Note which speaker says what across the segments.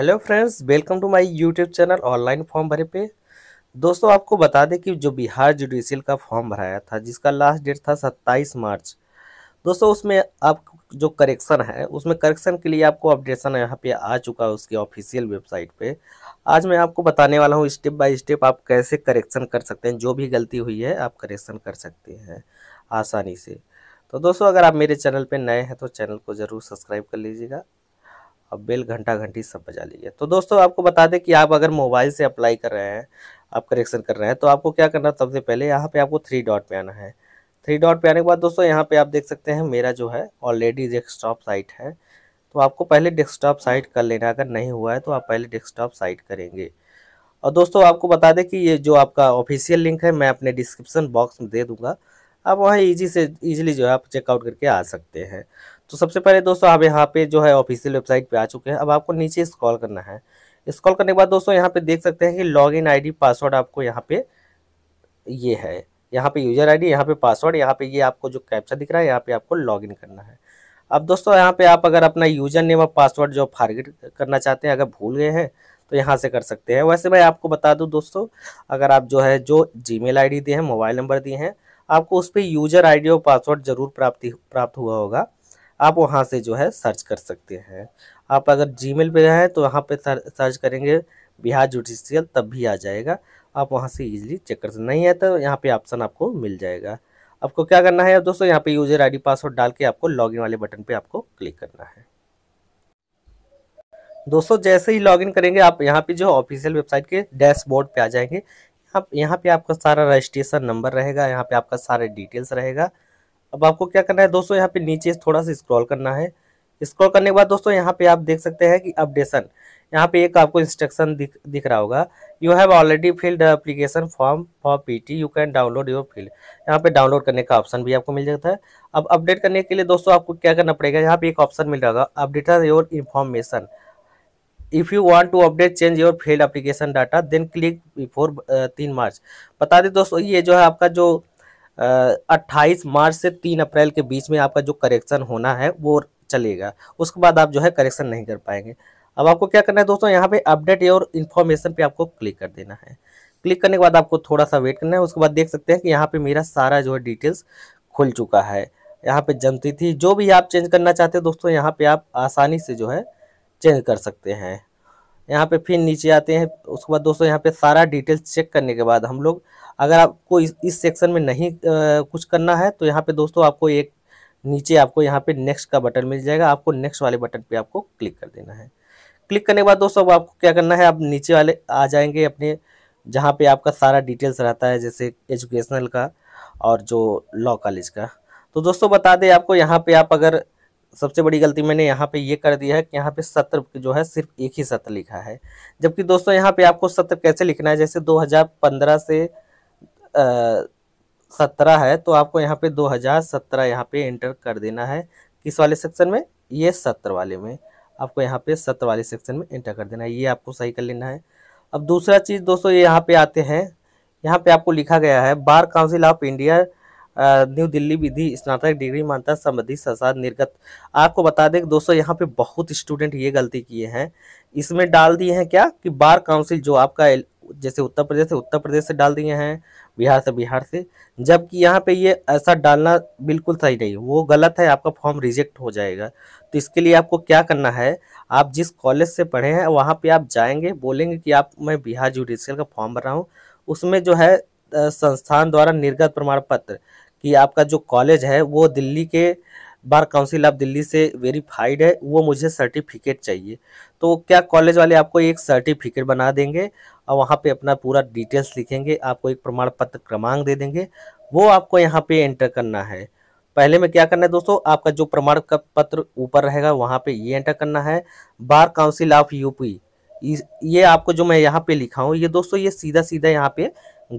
Speaker 1: Hello friends, welcome to my YouTube channel online form भरे पे। दोस्तों, आपको बता दें कि जो बिहार जुडिशियल का फॉर्म भराया था, जिसका लास्ट डेट था 27 मार्च, दोस्तों, उसमें आप जो करेक्शन है, उसमें करेक्शन के लिए आपको अपडेशन यहाँ पे आ चुका है उसकी ऑफिशियल वेबसाइट पे। आज मैं आपको बताने वाला हूँ स्टेप बाय स्टेप आप कैसे करेक्शन कर सकते हैं, जो भी गलती हुई है, आप करेक्शन कर सकते हैं आसानी से। तो दोस्तों, अगर आप मेरे चैनल पर नए हैं तो चैनल को ज़रूर सब्सक्राइब कर लीजिएगा। अब बेल घंटा घंटी सब बजा लीजिए। तो दोस्तों, आपको बता दें कि आप अगर मोबाइल से अप्लाई कर रहे हैं, आप करेक्शन कर रहे हैं तो आपको क्या करना, सबसे पहले यहाँ पे आपको थ्री डॉट पे आना है। थ्री डॉट पे आने के बाद दोस्तों, यहाँ पे आप देख सकते हैं मेरा जो है ऑलरेडी डेस्कटॉप साइट है। तो आपको पहले डेस्कटॉप साइट कर लेना अगर नहीं हुआ है तो आप पहले डेस्कटॉप साइट करेंगे। और दोस्तों, आपको बता दें कि ये जो आपका ऑफिशियल लिंक है, मैं अपने डिस्क्रिप्सन बॉक्स में दे दूँगा। आप वहाँ ईजी से ईजिली जो है आप चेकआउट करके आ सकते हैं। तो सबसे पहले दोस्तों आप यहाँ पे जो है ऑफिशियल वेबसाइट पे आ चुके हैं। अब आपको नीचे स्क्रॉल करना है। स्क्रॉल करने के बाद दोस्तों यहाँ पे देख सकते हैं कि लॉगिन आईडी पासवर्ड आपको यहाँ पे ये है। यहाँ पे यूज़र आईडी यहाँ पे पासवर्ड यहाँ पे ये यह आपको जो कैप्चा दिख रहा है, यहाँ पे आपको लॉगिन करना है। अब दोस्तों यहाँ पे आप अगर अपना यूज़र नेम और पासवर्ड जो फारगेट करना चाहते हैं, अगर भूल गए हैं तो यहाँ से कर सकते हैं। वैसे मैं आपको बता दूँ दोस्तों, अगर आप जो है जो जी मेल आई दिए हैं मोबाइल नंबर दिए हैं, आपको उस पर यूज़र आईडी और पासवर्ड ज़रूर प्राप्ति, प्राप्त हुआ होगा। आप वहाँ से जो है सर्च कर सकते हैं। आप अगर जी मेल पर हैं तो वहाँ पर सर्च करेंगे बिहार जुडिशियल तब भी आ जाएगा। आप वहाँ से ईजिली चेक कर सकते नहीं है तो यहाँ पे ऑप्शन आपको मिल जाएगा। आपको क्या करना है दोस्तों? यहाँ पे यूज़र आईडी पासवर्ड डाल के आपको लॉगिन वाले बटन पे आपको क्लिक करना है। दोस्तों, जैसे ही लॉगिन करेंगे, आप यहाँ पे जो ऑफिशियल वेबसाइट के डैशबोर्ड पे आ जाएँगे। आप, यहाँ पे आपका सारा रजिस्ट्रेशन नंबर रहेगा, यहाँ पे आपका सारे डिटेल्स रहेगा। अब आपको क्या करना है दोस्तों, यहाँ पे नीचे थोड़ा सा स्क्रॉल करना है। स्क्रॉल करने के बाद दोस्तों, यहाँ पे आप देख सकते हैं कि अपडेशन यहाँ पे एक आपको इंस्ट्रक्शन दिख दिख रहा होगा। You have already filled application form for PT you can download your field यहाँ पे डाउनलोड करने का ऑप्शन भी आपको मिल जाता है। अब अपडेट करने के लिए दोस्तों, आपको क्या करना पड़ेगा? यहाँ पे एक ऑप्शन मिल रहा होगा update your information if you want to update change your filled application data then click before तीन मार्च। बता दें दोस्तों, ये जो है आपका जो अट्ठाईस मार्च से तीन अप्रैल के बीच में आपका जो करेक्शन होना है, वो चलेगा। उसके बाद आप जो है करेक्शन नहीं कर पाएँगे। अब आपको क्या करना है दोस्तों, यहाँ पे अपडेट और इन्फॉर्मेशन पे आपको क्लिक कर देना है। क्लिक करने के बाद आपको थोड़ा सा वेट करना है। उसके बाद देख सकते हैं कि यहाँ पे मेरा सारा जो है डिटेल्स खुल चुका है। यहाँ पे जमती थी जो भी आप चेंज करना चाहते हैं दोस्तों, यहाँ पे आप आसानी से जो है चेंज कर सकते हैं। यहाँ पे फिर नीचे आते हैं। उसके बाद दोस्तों, यहाँ पे सारा डिटेल्स चेक करने के बाद हम लोग अगर आपको इस, इस सेक्शन में नहीं आ, कुछ करना है तो यहाँ पे दोस्तों आपको एक नीचे आपको यहाँ पे नेक्स्ट का बटन मिल जाएगा। आपको नेक्स्ट वाले बटन पे आपको क्लिक कर देना है। क्लिक करने के बाद दोस्तों अब आपको क्या करना है आप नीचे वाले आ जाएँगे अपने जहाँ पे आपका सारा डिटेल्स रहता है जैसे एजुकेशनल का और जो लॉ कॉलेज का। तो दोस्तों बता दें आपको यहाँ पे आप अगर सबसे बड़ी गलती मैंने यहाँ पे ये कर दिया है कि यहाँ पे सत्र जो है सिर्फ़ एक ही सत्र लिखा है। जबकि दोस्तों यहाँ पे आपको सत्र कैसे लिखना है जैसे 2015 से सत्रह है तो आपको यहाँ पे 2017 यहाँ पे एंटर कर देना है। किस वाले सेक्शन में? ये सत्र वाले में। आपको यहाँ पे सत्र वाले सेक्शन में एंटर कर देना है। ये आपको सही कर लेना है। अब दूसरा चीज़ दोस्तों, ये यहाँ पे आते हैं। यहाँ पे आपको लिखा गया है, bar council of India new Delhi विधि स्नातक डिग्री मानता संबंधी संसाद निर्गत। आपको बता दें दोस्तों, यहाँ पे बहुत स्टूडेंट ये गलती किए हैं। इसमें डाल दिए हैं क्या? कि बार काउंसिल जो आपका जैसे उत्तर प्रदेश से उत्तर प्रदेश से डाल दिए हैं, बिहार से बिहार से, जबकि यहाँ पे ये ऐसा डालना बिल्कुल सही नहीं वो गलत है, आपका फॉर्म रिजेक्ट हो जाएगा। तो इसके लिए आपको क्या करना है, आप जिस कॉलेज से पढ़े हैं, वहाँ पे आप जाएँगे, बोलेंगे कि आप, मैं बिहार जुडिशियल का फॉर्म भर रहा हूँ। उसमें जो है संस्थान द्वारा निर्गत प्रमाण पत्र कि आपका जो कॉलेज है, वो दिल्ली के बार काउंसिल ऑफ़ दिल्ली से वेरीफाइड है, वो मुझे सर्टिफिकेट चाहिए। तो क्या कॉलेज वाले आपको एक सर्टिफिकेट बना देंगे, और वहाँ पे अपना पूरा डिटेल्स लिखेंगे, आपको एक प्रमाण पत्र क्रमांक दे देंगे, वो आपको यहाँ पे एंटर करना है। पहले में क्या करना है दोस्तों, आपका जो प्रमाण पत्र ऊपर रहेगा, वहाँ पे ये एंटर करना है। बार काउंसिल ऑफ़ यूपी ये आपको जो मैं यहाँ पे लिखा हूँ, ये दोस्तों ये सीधा सीधा यहाँ पे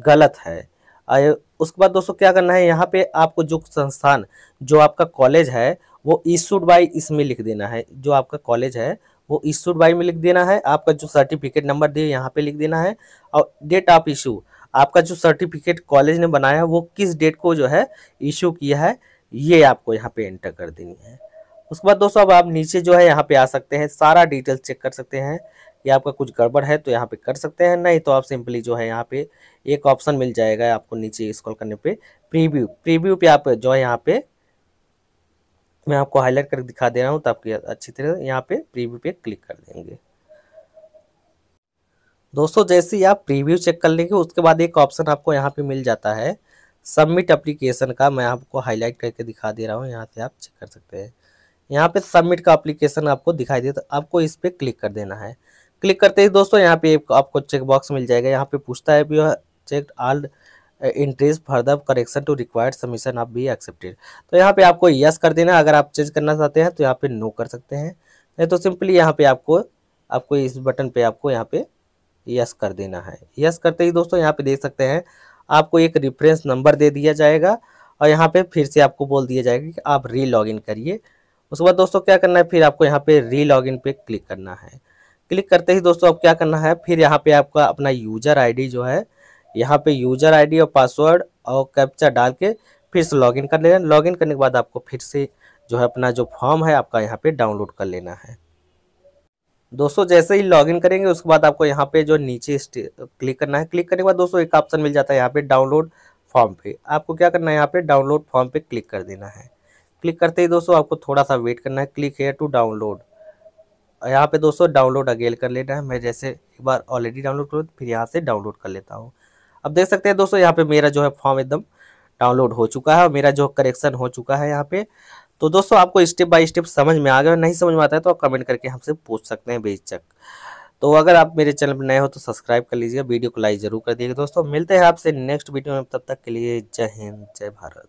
Speaker 1: गलत है। उसके बाद दोस्तों क्या करना है, यहाँ पे आपको जो संस्थान, जो आपका कॉलेज है, वो इशूड बाई इसमें लिख देना है। जो आपका कॉलेज है, वो इशूड बाई में लिख देना है, आपका जो सर्टिफिकेट नंबर दिए, यहाँ पे लिख देना है, और डेट ऑफ़ इशू आपका जो सर्टिफिकेट कॉलेज ने बनाया है, वो किस डेट को जो है इशू किया है, ये आपको यहाँ पे एंटर कर देनी है। उसके बाद दोस्तों अब आप नीचे जो है, यहाँ पे आ सकते हैं, सारा डिटेल्स चेक कर सकते हैं। या आपका कुछ गड़बड़ है तो यहाँ पे कर सकते हैं। नहीं तो आप सिंपली जो है यहाँ पे एक ऑप्शन मिल जाएगा आपको नीचे स्क्रॉल करने पे प्रीव्यू प्रीव्यू पे आप जो है यहाँ पे, मैं आपको हाईलाइट करके दिखा दे रहा हूँ तो आपकी अच्छी तरह यहाँ पे प्रीव्यू पे क्लिक कर देंगे। दोस्तों, जैसे ही आप प्रीव्यू चेक कर लेंगे, उसके बाद एक ऑप्शन आपको यहाँ पे मिल जाता है। सबमिट अप्लीकेशन का मैं आपको हाईलाइट करके दिखा दे रहा हूँ, यहाँ से आप चेक कर सकते हैं। यहाँ पे सबमिट का अप्लीकेशन आपको दिखाई दे तो आपको इस पर क्लिक कर देना है। क्लिक करते ही दोस्तों यहाँ पे आपको चेक बॉक्स मिल जाएगा। यहाँ पे पूछता है भी check all entries further correction to required submission आप भी एक्सेप्टेड तो यहाँ पे आपको यस कर देना अगर आप चेंज करना चाहते हैं तो यहाँ पे नो कर सकते हैं। नहीं तो सिंपली यहाँ पे आपको आपको इस बटन पे आपको यहाँ पे यस कर देना है। यस करते ही दोस्तों यहाँ पे देख सकते हैं, आपको एक रेफरेंस नंबर दे दिया जाएगा और यहाँ पे फिर से आपको बोल दिया जाएगा कि आप री लॉगिन करिए। उसके बाद दोस्तों क्या करना है? फिर आपको यहाँ पे री लॉगिन पे क्लिक करना है। क्लिक करते ही दोस्तों अब क्या करना है? फिर यहाँ पे आपका अपना यूज़र आईडी जो है, यहाँ पे यूज़र आईडी और पासवर्ड और कैप्चा डाल के फिर से लॉगिन कर लेना। लॉगिन करने के बाद आपको फिर से जो है अपना जो फॉर्म है आपका यहाँ पे डाउनलोड कर लेना है। दोस्तों जैसे ही लॉगिन करेंगे, उसके बाद आपको यहाँ पे जो नीचे क्लिक करना है। क्लिक करने के बाद दोस्तों एक ऑप्शन मिल जाता है यहाँ पे डाउनलोड फॉर्म पे। आपको क्या करना है? यहाँ पे डाउनलोड फॉर्म पे क्लिक कर देना है। क्लिक करते ही दोस्तों आपको थोड़ा सा वेट करना है। क्लिक हेयर टू डाउनलोड यहाँ पे दोस्तों डाउनलोड अगेल कर लेना है। मैं जैसे एक बार ऑलरेडी डाउनलोड करूँ, फिर यहाँ से डाउनलोड कर लेता हूँ। अब देख सकते हैं दोस्तों, यहाँ पे मेरा जो है फॉर्म एकदम डाउनलोड हो चुका है और मेरा जो करेक्शन हो चुका है यहाँ पे। तो दोस्तों, आपको स्टेप बाय स्टेप समझ में आ गया, नहीं समझ में आता है तो आप कमेंट करके हमसे पूछ सकते हैं बेचक तो अगर आप मेरे चैनल पर नए हो तो सब्सक्राइब कर लीजिएगा, वीडियो को लाइक ज़रूर कर दीजिएगा। दोस्तों, मिलते हैं आपसे नेक्स्ट वीडियो में, तब तक के लिए जय हिंद, जय भारत।